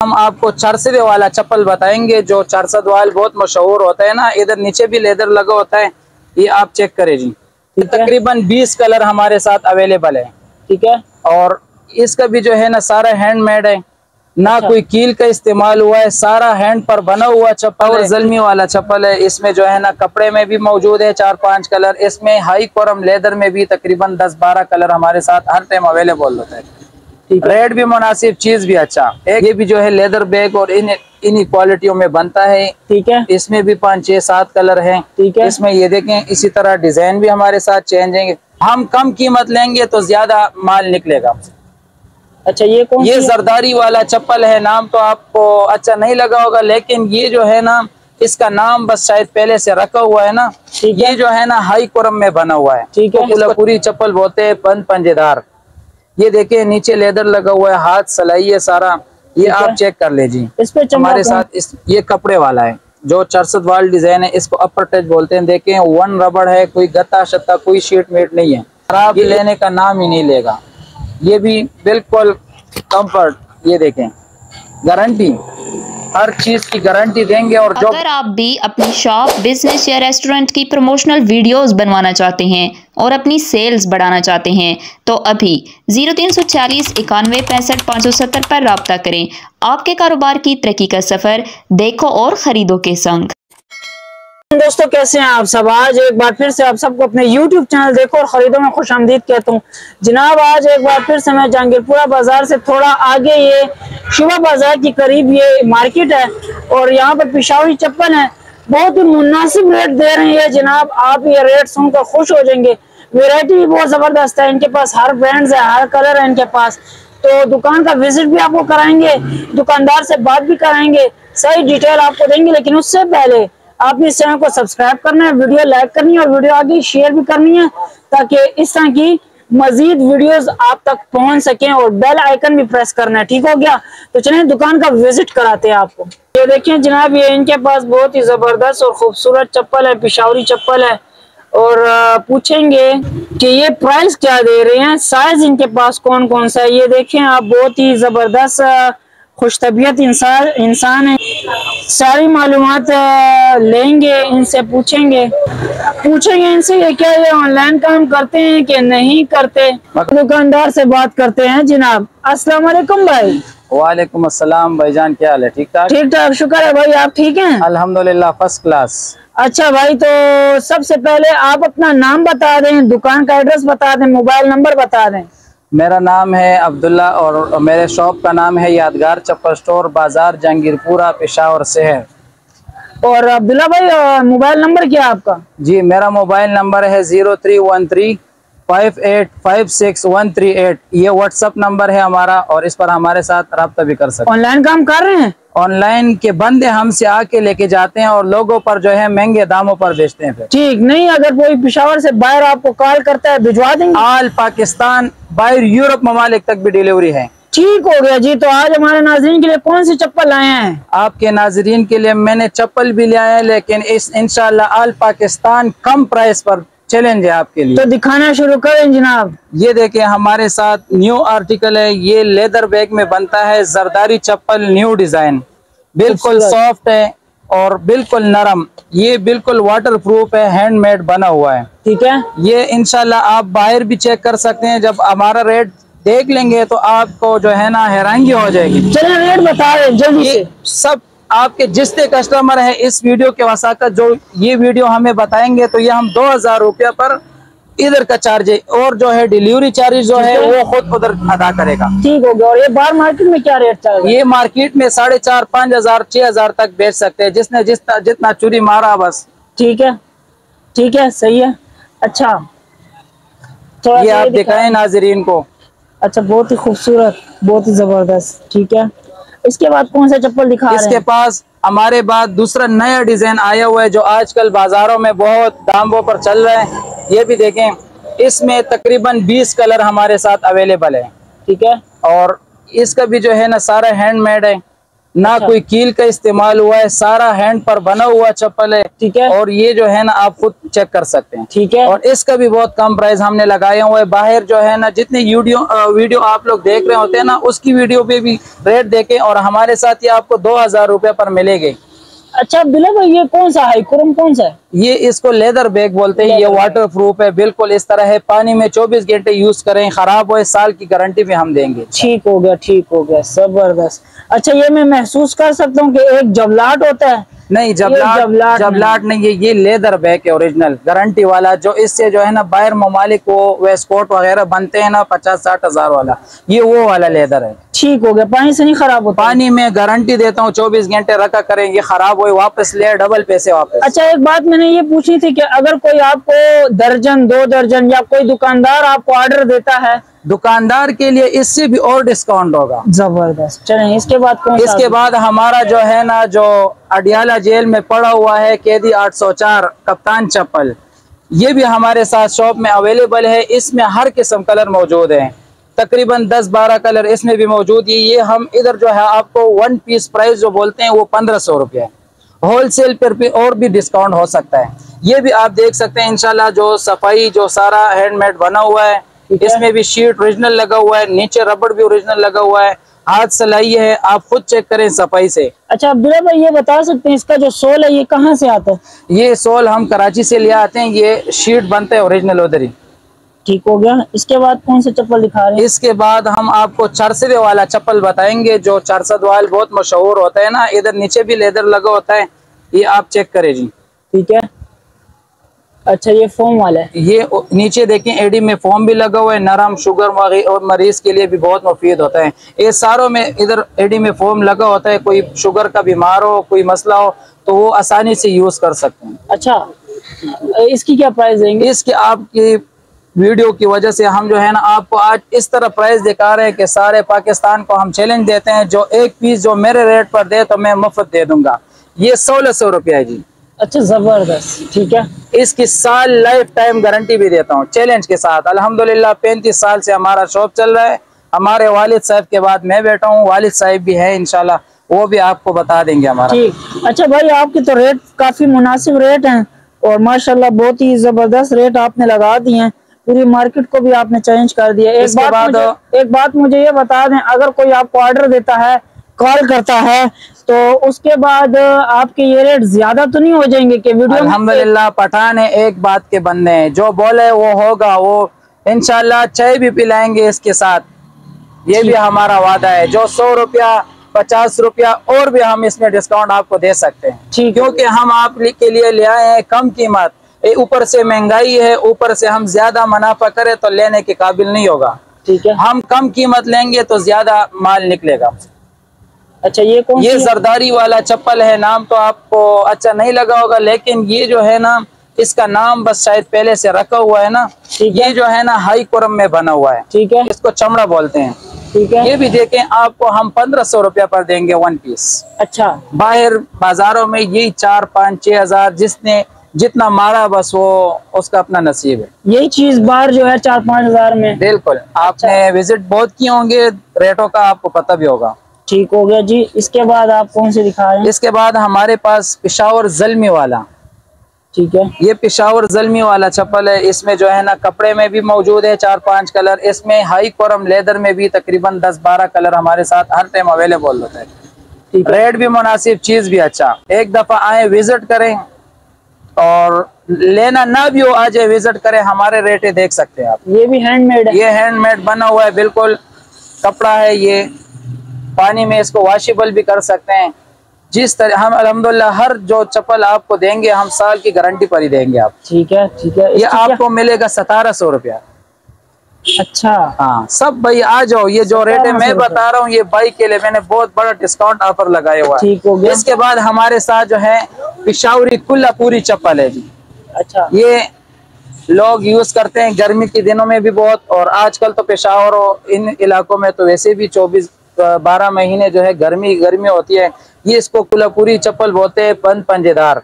हम आपको चरसदे वाला चप्पल बताएँगे जो चरसद वाल बहुत मशहूर होता है ना इधर नीचे भी लेदर लगा होता है ये आप चेक करें जी। तकरीबन 20 कलर हमारे साथ अवेलेबल है। ठीक है। और इसका भी जो है ना सारा हैंडमेड है। ना अच्छा। कोई कील का इस्तेमाल हुआ है सारा हैंड पर बना हुआ चप्पल और जलमी वाला चप्पल है। इसमें जो है ना कपड़े में भी मौजूद है चार पाँच कलर। इसमें हाई कोरम लेदर में भी तकरीबन दस बारह कलर हमारे साथ हर टाइम अवेलेबल होता है। रेट भी मुनासिब चीज़ भी अच्छा। एक ये भी जो है लेदर बैग और इन इन्हीं क्वालिटियों में बनता है। ठीक है। इसमें भी पाँच छह सात कलर हैं। ठीक है। इसमें ये देखें इसी तरह डिज़ाइन भी हमारे साथ चेंज है हम कम कीमत लेंगे तो ज़्यादा माल निकलेगा। अच्छा ये कौन ये? जरदारी वाला चप्पल है नाम तो आपको अच्छा नहीं लगा होगा लेकिन ये जो है ना इसका नाम बस शायद पहले से रखा हुआ है ना। है। ये जो है ना हाई कोरम में बना हुआ है। ठीक है। पूरी चप्पल बोलते हैं पंद पंजेदार। ये देखिए नीचे लेदर लगा हुआ है हाथ सलाई है सारा। ये आप चेक कर लीजिए। इस पे हमारे साथ इस ये कपड़े वाला है जो चरसद वाल डिज़ाइन है इसको अपर टच बोलते हैं। देखें वन रबड़ है कोई गत्ता शत्ता कोई शीट मेट नहीं है। खराब लेने का नाम ही नहीं लेगा। ये भी बिल्कुल कंफर्ट ये देखें। गारंटी हर चीज़ की गारंटी देंगे और जो अगर आप भी अपनी शॉप बिज़नेस या रेस्टोरेंट की प्रमोशनल वीडियोस बनवाना चाहते हैं और अपनी सेल्स बढ़ाना चाहते हैं तो अभी ज़ीरो तीन सौ चालीस इक्यानवे पैंसठ पाँच सौ सत्तर पर रबता करें। आपके कारोबार की तरक्की का सफ़र, देखो और ख़रीदो के संग। दोस्तों, कैसे हैं आप सब? आज एक बार फिर से आप सबको अपने YouTube चैनल देखो और खरीदो में खुश आमदीद कहता हूँ। जनाब, आज एक बार फिर से मैं जहांगीरपुरा बाज़ार से थोड़ा आगे, ये शुभा बाज़ार के करीब ये मार्केट है और यहाँ पर पिशावरी चप्पल है। बहुत ही मुनासिब रेट दे रहे हैं जनाब। आप ये रेट सुनकर खुश हो जाएँगे। वेरायटी भी बहुत ज़बरदस्त है। इनके पास हर ब्रांड है, हर कलर है इनके पास। तो दुकान का विज़िट भी आपको कराएँगे, दुकानदार से बात भी कराएँगे, सही डिटेल आपको देंगे, लेकिन उससे पहले आपने इस चैनल को सब्सक्राइब करना है, वीडियो लाइक करनी है और वीडियो आगे शेयर भी करनी है ताकि इस तरह की मजीद वीडियोस आप तक पहुँच सकें और बेल आइकन भी प्रेस करना है, ठीक हो गया? तो चलिए दुकान का विज़िट कराते हैं आपको। ये देखिए जनाब, ये इनके पास बहुत ही ज़बरदस्त और खूबसूरत चप्पल है, पिशावरी चप्पल है और पूछेंगे कि ये प्राइस क्या दे रहे हैं? साइज़ इनके पास कौन कौन सा है? ये देखें आप, बहुत ही ज़बरदस्त खुश तबीयत इंसान इंसान है। सारी मालूम लेंगे इनसे पूछेंगे। पूछेंगे इनसे ये क्या ये ऑनलाइन काम करते हैं कि नहीं करते? दुकानदार से बात करते हैं जनाब। अस्सलाम वालेकुम भाई। वालेकुम अस्सलाम भाईजान क्या हाल है? ठीक ठाक? ठीक ठाक शुक्र है भाई आप ठीक हैं? अल्हम्दुलिल्लाह फ़र्स्ट क्लास अच्छा भाई तो सबसे पहले आप अपना नाम बता दें दुकान का एड्रेस बता दें मोबाइल नंबर बता दें। मेरा नाम है अब्दुल्ला और मेरे शॉप का नाम है यादगार चप्पल स्टोर बाज़ार जहांगीरपुरा पेशावर शहर और अब्दुल्ला भाई मोबाइल नंबर क्या है आपका? जी मेरा मोबाइल नंबर है zero three one three five eight five six one three eight. ये व्हाट्सअप नंबर है हमारा और इस पर हमारे साथ रब्ता भी कर सकते ऑनलाइन काम कर रहे हैं हैं? ऑनलाइन के बंदे हमसे आके लेके जाते हैं और लोगों पर जो है महँगे दामों पर बेचते हैं ठीक नहीं अगर कोई पिशावर से बाहर आपको कॉल करता है भिजवा देंगे। आल पाकिस्तान बाहर यूरोप ममालिक तक भी डिलीवरी है। ठीक हो गया जी तो आज हमारे नाजरीन के लिए कौन सी चप्पल लाए हैं? आपके नाजरीन के लिए मैंने चप्पल भी लिया है लेकिन इस इंशाल्लाह आल पाकिस्तान कम प्राइस पर चैलेंज है आपके लिए। तो दिखाना शुरू करें जनाब। ये देखिए हमारे साथ न्यू आर्टिकल है। ये लेदर बैग में बनता है जरदारी चप्पल न्यू डिज़ाइन बिल्कुल सॉफ्ट है और बिल्कुल नरम। ये बिल्कुल वाटर प्रूफ है हैंडमेड बना हुआ है। ठीक है? ये इनशाला आप बाहर भी चेक कर सकते हैं। जब हमारा रेट देख लेंगे तो आपको जो है ना हैरानगी हो जाएगी। चलिए रेट बता रहे जल्दी ये सब आपके जितने कस्टमर है इस वीडियो के वसाकत जो ये वीडियो हमें बताएँगे तो ये हम दो हज़ार रुपया पर इधर का चार्ज है। और जो है डिलीवरी चार्ज जो है वो खुद उधर अदा करेगा। ठीक हो गया। और ये बाहर मार्केट में क्या रेट चल ये मार्केट में साढ़े चार पाँच हज़ार छह हज़ार तक बेच सकते हैं। जिसने जिस जितना चुरी मारा बस। ठीक है। ठीक है सही है। अच्छा। थोड़ा ये आप। दिखाएँ नाजरीन को। अच्छा बहुत ही खूबसूरत बहुत ही ज़बरदस्त। ठीक है। इसके बाद कौन सा चप्पल दिखा रहे इसके हैं? पास हमारे बाद दूसरा नया डिज़ाइन आया हुआ है जो आजकल बाजारों में बहुत दामों पर चल रहा है। ये भी देखें इसमें तकरीबन 20 कलर हमारे साथ अवेलेबल है ठीक है? और इसका भी जो है ना सारा हैंडमेड है। ना अच्छा। कोई कील का इस्तेमाल हुआ है सारा हैंड पर बना हुआ चप्पल है। ठीक है। और ये जो है ना आप खुद चेक कर सकते हैं। ठीक है। और इसका भी बहुत कम प्राइस हमने लगाए हुए हैं। बाहर जो है ना जितने वीडियो वीडियो आप लोग देख रहे होते हैं ना उसकी वीडियो पे भी रेट देखें और हमारे साथ ये आपको दो हज़ार रुपए पर मिलेगी। अच्छा बिला भाई ये कौन सा है कुरम कौन सा है? ये इसको लेदर बैग बोलते हैं ये वाटर प्रूफ है बिल्कुल इस तरह है। पानी में 24 घंटे यूज़ करें खराब हो साल की गारंटी भी हम देंगे। ठीक हो गया ठीक हो गया ज़बरदस्त। अच्छा ये मैं महसूस कर सकता हूँ कि एक जबलाट होता है? नहीं जबलाट जबलाट जबलाट नहीं है ये लेदर बैग है ओरिजिनल गारंटी वाला जो इससे जो है ना बाहर ममालिक को वेस्टकोट वगैरह बनते हैं ना पचास साठ हज़ार वाला। ये वो वाला लेदर है। ठीक हो गया पानी से नहीं खराब होता। पानी में गारंटी देता हूँ चौबीस घंटे रखा करें ये खराब हुए वापस ले डबल पैसे वापस। अच्छा एक बात मैंने ये पूछी थी कि अगर कोई आपको दर्जन दो दर्जन या कोई दुकानदार आपको ऑर्डर देता है? दुकानदार के लिए इससे भी और डिस्काउंट होगा। ज़बरदस्त। चलें इसके बाद कौन इसके बाद हमारा जो है ना जो अडियाला जेल में पड़ा हुआ है कैदी 804 कप्तान चप्पल ये भी हमारे साथ शॉप में अवेलेबल है। इसमें हर किस्म कलर मौजूद है। तकरीबन 10-12 कलर इसमें भी मौजूद है। ये हम इधर जो है आपको वन पीस प्राइस जो बोलते हैं वो पंद्रह सौ रुपये है। होलसेल पर भी और भी डिस्काउंट हो सकता है। ये भी आप देख सकते हैं इंशाल्लाह जो सफ़ाई जो सारा हैंडमेड बना हुआ है इसमें भी शीट ओरिजिनल लगा हुआ है नीचे रबड़ भी ओरिजिनल लगा हुआ है। हाथ सिलाई है आप खुद चेक करें सफ़ाई से। अच्छा अब्दुल्ला भाई ये बता सकते हैं इसका जो सोल है ये कहाँ से आता है? ये सोल हम कराची से ले आते हैं ये शीट बनते हैं ओरिजिनल उधर ही। ठीक हो गया। इसके बाद कौन सा चप्पल दिखा रहे हैं? इसके बाद हम आपको चरसदे वाला चप्पल बताएँगे जो चरसद वाल बहुत मशहूर होता है ना। इधर नीचे भी लेदर लगा होता है। ये आप चेक करें जी। ठीक है। अच्छा ये फोम वाला है। ये नीचे देखें एडी में फोम भी लगा हुआ है। नरम शुगर और मरीज़ के लिए भी बहुत मुफीद होता है। ये सारों में इधर एडी में फोम लगा होता है। कोई शुगर का बीमार हो कोई मसला हो तो वो आसानी से यूज़ कर सकते हैं। अच्छा इसकी क्या प्राइस देंगे? इसके आपकी वीडियो की वजह से हम जो है ना आपको आज इस तरह प्राइस दिखा रहे हैं कि सारे पाकिस्तान को हम चैलेंज देते हैं जो एक पीस जो मेरे रेट पर दे तो मैं मुफ़्त दे दूँगा। ये सोलह सौ रुपया जी। अच्छा ज़बरदस्त। ठीक है। इसकी साल लाइफ टाइम गारंटी भी देता हूँ चैलेंज के साथ। अल्हम्दुलिल्लाह पैंतीस साल से हमारा शॉप चल रहा है। हमारे वालिद साहब के बाद मैं बैठा हूँ वालिद साहब भी है इनशाला वो भी आपको बता देंगे हमारा। ठीक। अच्छा भाई आपके तो रेट काफ़ी मुनासिब रेट हैं और माशाल्लाह बहुत ही ज़बरदस्त रेट आपने लगा दिए हैं। पूरी मार्केट को भी आपने चेंज कर दिया। एक बात बाद- मुझे एक बात मुझे ये बता दें अगर कोई आपको ऑर्डर देता है कॉल करता है तो उसके बाद आपके ये रेट ज़्यादा तो नहीं हो जाएँगे कि वीडियो अल्हम्दुलिल्लाह पठान है एक बात के बंदे हैं। जो बोले वो होगा वो इनशाला चाय भी पिलाएँगे इसके साथ। ये भी हमारा वादा है। जो सौ रुपया पचास रुपया और भी हम इसमें डिस्काउंट आपको दे सकते हैं। ठीक। क्योंकि हम आप के लिए ले आए हैं कम कीमत। ऊपर से महँगाई है ऊपर से हम ज़्यादा मुनाफा करें तो लेने के काबिल नहीं होगा। ठीक है। हम कम कीमत लेंगे तो ज़्यादा माल निकलेगा। अच्छा ये कौन ये सी? जरदारी वाला चप्पल है नाम तो आपको अच्छा नहीं लगा होगा लेकिन ये जो है ना इसका नाम बस शायद पहले से रखा हुआ है ना ये जो है ना हाई कोरम में बना हुआ है। ठीक है। इसको चमड़ा बोलते हैं। ठीक है। ये भी देखें आपको हम पंद्रह सौ रुपया पर देंगे वन पीस। अच्छा। बाहर बाजारों में यही चार पाँच छह हज़ार जिसने जितना मारा बस वो उसका अपना नसीब है। यही चीज़ बाहर जो है चार पाँच हज़ार में। बिल्कुल। आपने अच्छा। विज़िट बहुत किए होंगे रेटों का आपको पता भी होगा। ठीक हो गया जी। इसके बाद आप कौन से दिखा रहे हैं? इसके बाद हमारे पास पिशावर जलमी वाला। ठीक है। ये पिशावर जलमी वाला चप्पल है। इसमें जो है ना कपड़े में भी मौजूद है चार पाँच कलर। इसमें हाई कोरम लेदर में भी तकरीबन दस बारह कलर हमारे साथ हर टाइम अवेलेबल होता है। रेट भी मुनासिब चीज़ भी अच्छा। एक दफ़ा आए विज़िट करें। और लेना ना भी हो आज विज़िट करें हमारे रेटे देख सकते हैं आप। ये भी हैंडमेड है। ये हैंडमेड बना हुआ है बिल्कुल कपड़ा है ये। पानी में इसको वॉशिबल भी कर सकते हैं। जिस तरह हम अलहमदुल्ला हर जो चप्पल आपको देंगे हम साल की गारंटी पर ही देंगे आप। ठीक है ठीक है। ये आपको मिलेगा सतारह सौ रुपया। अच्छा। हाँ सब भाई आ जाओ। ये जो रेट है मैं बता रहा हूँ ये बाइक के लिए मैंने बहुत बड़ा डिस्काउंट ऑफ़र लगाया हुआ है। ठीक हो गया। इसके बाद हमारे साथ जो है पिशावरी कुल्ला पूरी चप्पल है जी। अच्छा। ये लोग यूज़ करते हैं गर्मी के दिनों में भी बहुत और आजकल तो पेशावर और इन इलाकों में तो वैसे भी चौबीस बारह महीने जो है गर्मी गर्मी होती है। ये इसको कुलापुरी चप्पल बोलते हैं पंद पंजेदार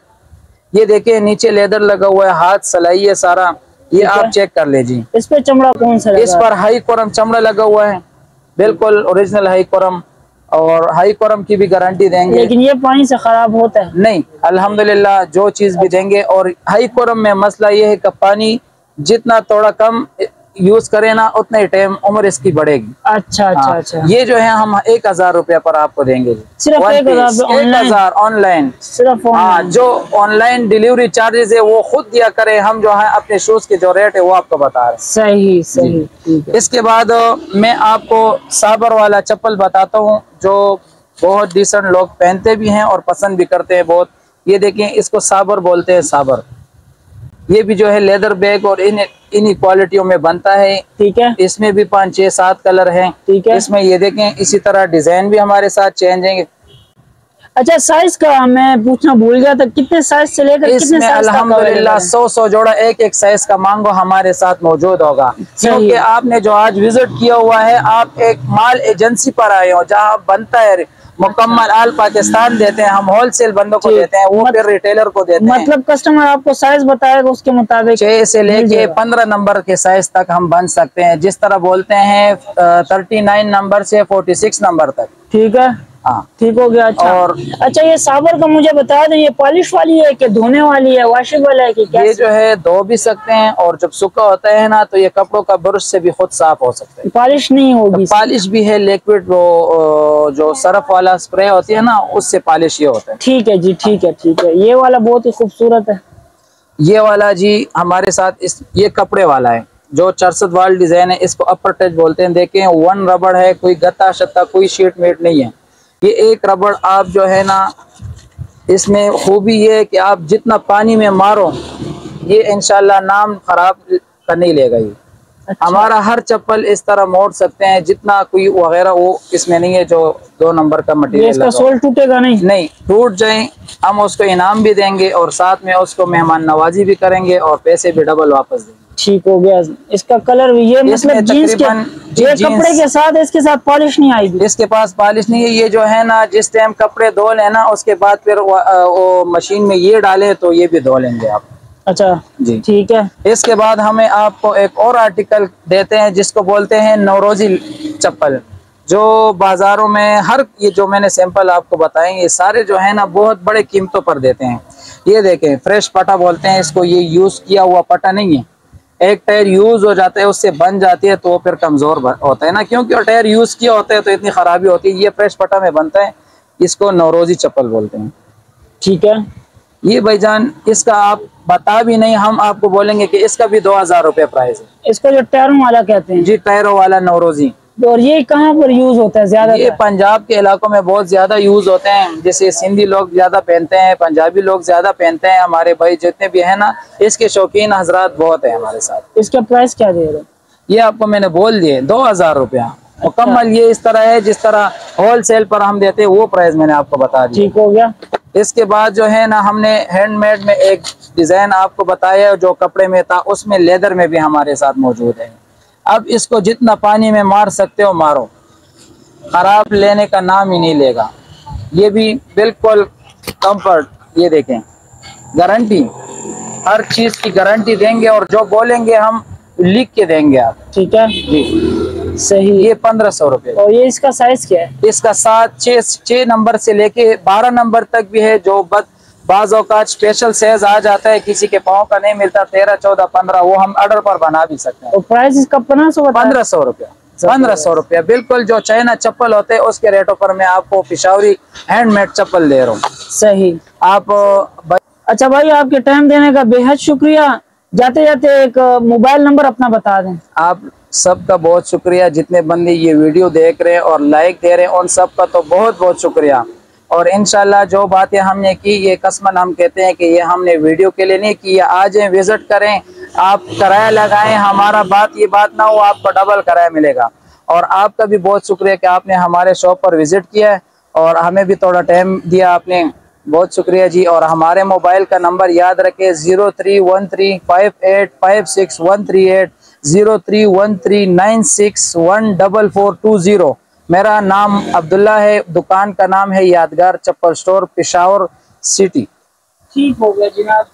ये देखिए नीचे लेदर लगा हुआ है हाथ सलाई है सारा। ये आप चेक कर लीजिए। इस पे चमड़ा कौन सा इस पर हाई कोरम चमड़ा लगा हुआ है। बिल्कुल ओरिजिनल हाई कोरम और हाई कोरम की भी गारंटी देंगे। लेकिन ये पानी से खराब होता है। नहीं अल्हम्दुलिल्लाह जो चीज़ भी देंगे और हाई कोरम में मसला ये है कि पानी जितना थोड़ा कम यूज़ करे ना उतना टाइम उम्र इसकी बढ़ेगी। अच्छा अच्छा हाँ, अच्छा। ये जो है हम एक हज़ार रुपया पर आपको देंगे। सिर्फ़ एक हज़ार ऑनलाइन सिर्फ़ हाँ जो ऑनलाइन डिलीवरी चार्जेस है वो खुद दिया करें। हम जो है अपने शूज़ के जो रेट है वो आपको बता रहे सही सही इसके बाद मैं आपको साबर वाला चप्पल बताता हूँ जो बहुत डिसेंट लोग पहनते भी हैं और पसंद भी करते हैं बहुत। ये देखें इसको साबर बोलते हैं साबर। ये भी जो है लेदर बैग और इन इन्हीं क्वालिटियों में बनता है। ठीक है। इसमें भी पाँच छह सात कलर हैं। ठीक है। इसमें ये देखें इसी तरह डिज़ाइन भी हमारे साथ चेंज है अच्छा साइज़ का मैं पूछना भूल गया था कितने साइज़ से लेकर कितने साइज़ अल्हम्दुलिल्लाह सौ सौ जोड़ा एक एक साइज़ का मांगो हमारे साथ मौजूद होगा। क्योंकि आपने जो आज विज़िट किया हुआ है आप एक माल एजेंसी पर आए हो जहाँ बनता है मुकम्मल आल पाकिस्तान देते हैं हम होलसेल बंदों को देते हैं वो मत- फिर रिटेलर को देते हैं। मतलब कस्टमर आपको साइज़ बताएगा उसके मुताबिक छह से लेके पंद्रह नंबर के साइज़ तक हम बन सकते हैं जिस तरह बोलते हैं थर्टी नाइन नंबर से फोर्टी सिक्स नंबर तक। ठीक है हाँ? ठीक हो गया अच्छा। और- अच्छा ये साबर का मुझे बता दें ये पॉलिश वाली है कि धोने वाली है वॉशिंग वाला है कि क्या ये जो है धो भी सकते हैं और जब सूखा होता है ना तो ये कपड़ों का ब्रश से भी खुद साफ़ हो सकता है। पॉलिश नहीं होगी। पॉलिश भी है लिक्विड वो जो सरफ वाला स्प्रे होती है ना उससे पॉलिश ये होता है। ठीक है जी ठीक है ठीक है। ये वाला बहुत ही खूबसूरत है। ये वाला जी हमारे साथ इस ये कपड़े वाला है जो चरसत वाल डिज़ाइन है इसको अपर टच बोलते हैं। देखें वन रबड़ है कोई गत्ता शत्ता कोई शीट मेट नहीं है। ये एक रबड़ आप जो है ना, इसमें खूबी ये है कि आप जितना पानी में मारो, ये इनशाला नाम खराब कर नहीं लेगा ये। अच्छा। हमारा हर चप्पल इस तरह मोड़ सकते हैं जितना कोई वगैरह वो इसमें नहीं है जो दो नंबर का मटेरियल इसका सोल टूटेगा नहीं? नहीं टूट जाए हम उसको इनाम भी देंगे और साथ में उसको मेहमान नवाजी भी करेंगे और पैसे भी डबल वापस देंगे। ठीक हो गया। इसका कलर भी ये मतलब जीन्स के ये कपड़े के साथ इसके साथ पॉलिश नहीं आएगी? इसके पास पॉलिश नहीं है ये जो है ना जिस टाइम कपड़े धो लेना उसके बाद फिर वो मशीन में ये डाले तो ये भी धो लेंगे आप। अच्छा जी। ठीक है। इसके बाद हमें आपको एक और आर्टिकल देते हैं जिसको बोलते हैं नौरोजी चप्पल जो बाजारों में हर ये जो मैंने सैंपल आपको बताए ये सारे जो है ना बहुत बड़े कीमतों पर देते हैं। ये देखें फ्रेश पटा बोलते हैं इसको ये यूज़ किया हुआ पटा नहीं है। एक टायर यूज़ हो जाता है उससे बन जाती है तो फिर कमज़ोर होता है ना। क्योंकि टायर यूज़ किया होता है तो इतनी खराबी होती है ये फ्रेश पटा में बनता है इसको नौरोजी चप्पल बोलते हैं। ठीक है। ये भाईजान इसका आप बता भी नहीं हम आपको बोलेंगे कि इसका भी दो हज़ार रुपये प्राइस है। इसको जो टैरों वाला कहते हैं। जी टायरों वाला नवरोजी और ये कहाँ पर यूज़ होता है ज़्यादा ये पंजाब के इलाकों में बहुत ज़्यादा यूज़ होते हैं। जैसे सिंधी लोग ज़्यादा पहनते हैं पंजाबी लोग ज़्यादा पहनते हैं। हमारे भाई जितने भी है ना इसके शौकीन हजरात बहुत है हमारे साथ। इसका प्राइस क्या दे रहे ये आपको मैंने बोल दिए दो हज़ार रुपया। मुकम्मल ये इस तरह है जिस तरह होलसेल पर हम देते हैं वो प्राइस मैंने आपको बता दिया। ठीक हो गया। इसके बाद जो है ना हमने हैंडमेड में एक डिज़ाइन आपको बताया जो कपड़े में था उसमें लेदर में भी हमारे साथ मौजूद है। अब इसको जितना पानी में मार सकते हो मारो। खराब लेने का नाम ही नहीं लेगा। ये भी बिल्कुल कंफर्ट ये देखें। गारंटी हर चीज़ की गारंटी देंगे और जो बोलेंगे हम लिख के देंगे आप। ठीक है? जी। सही ये पंद्रह सौ रुपये। और ये इसका साइज़ क्या है? इसका सात छह छः नंबर से लेके बारह नंबर तक भी है जो बद बाज औकात स्पेशल साइज़ आ जाता है किसी के पाँव का नहीं मिलता तेरह चौदह पंद्रह वो हम ऑर्डर पर बना भी सकते हैं। प्राइस इसका पंद्रह सौ पंद्रह सौ रुपया। पंद्रह सौ रुपया। बिल्कुल जो चाइना चप्पल होते हैं उसके रेटों पर मैं आपको पिशावरी हैंडमेड चप्पल दे रहा हूँ। सही। आप ब- अच्छा भाई आपके टाइम देने का बेहद शुक्रिया। जाते जाते एक मोबाइल नंबर अपना बता दें। आप सबका बहुत शुक्रिया। जितने बंदे ये वीडियो देख रहे हैं और लाइक दे रहे हैं, उन सब का तो बहुत बहुत शुक्रिया। और इनशाला जो बातें हमने की, ये कसमन हम कहते हैं कि ये हमने वीडियो के लिए नहीं की आ जाए विज़िट करें। आप किराया लगाएँ, हमारा बात, ये बात ना हो, आपको डबल किराया मिलेगा। और आपका भी बहुत शुक्रिया कि आपने हमारे शॉप पर विज़िट किया है। और हमें भी थोड़ा टाइम दिया आपने। बहुत शुक्रिया जी। और हमारे मोबाइल का नंबर याद रखें zero three one three five eight five six one three eight zero three one three nine six one double four two zero. मेरा नाम अब्दुल्ला है, दुकान का नाम है यादगार चप्पल स्टोर, पिशावर सिटी। ठीक हो गया जनाब।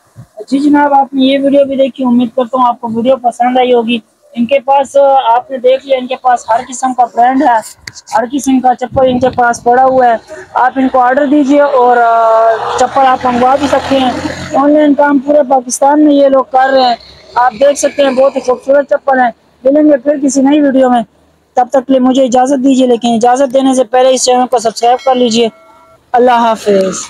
जी जनाब, आपने ये वीडियो भी देखी, उम्मीद करता हूँ आपको वीडियो पसंद आई होगी। इनके पास आपने देख लिया, इनके पास हर किस्म का ब्रांड है, हर किस्म का चप्पल इनके पास पड़ा हुआ है। आप इनको ऑर्डर दीजिए और चप्पल आप मंगवा भी सकते हैं। ऑनलाइन काम पूरे पाकिस्तान में ये लोग कर रहे हैं। आप देख सकते हैं, बहुत ही खूबसूरत चप्पल है। मिलेंगे फिर किसी नई वीडियो में। तब तक लिए मुझे इजाज़त दीजिए, लेकिन इजाज़त देने से पहले इस चैनल को सब्सक्राइब कर लीजिए। अल्लाह हाफिज़।